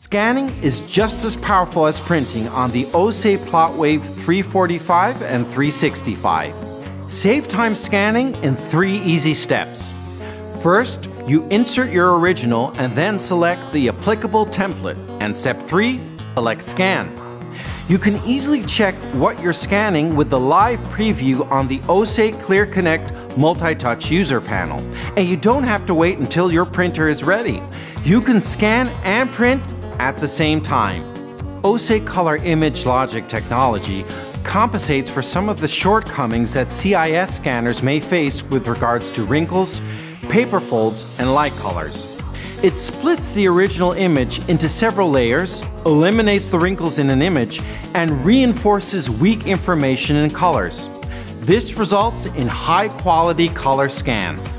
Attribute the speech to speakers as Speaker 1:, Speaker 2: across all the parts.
Speaker 1: Scanning is just as powerful as printing on the Océ PlotWave 345 and 365. Save time scanning in three easy steps. First, you insert your original and then select the applicable template. And step 3, select Scan. You can easily check what you're scanning with the live preview on the Océ Clear Connect multi-touch user panel. And you don't have to wait until your printer is ready. You can scan and print at the same time. Océ Color Image Logic technology compensates for some of the shortcomings that CIS scanners may face with regards to wrinkles, paper folds, and light colors. It splits the original image into several layers, eliminates the wrinkles in an image, and reinforces weak information in colors. This results in high quality color scans.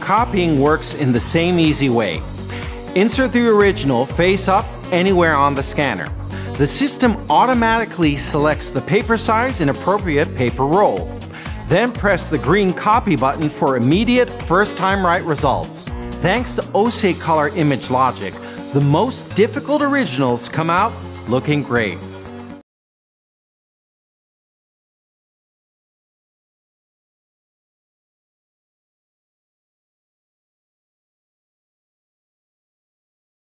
Speaker 1: Copying works in the same easy way. Insert the original face up anywhere on the scanner. The system automatically selects the paper size and appropriate paper roll. Then press the green copy button for immediate first time right results. Thanks to Océ Color Image Logic, the most difficult originals come out looking great.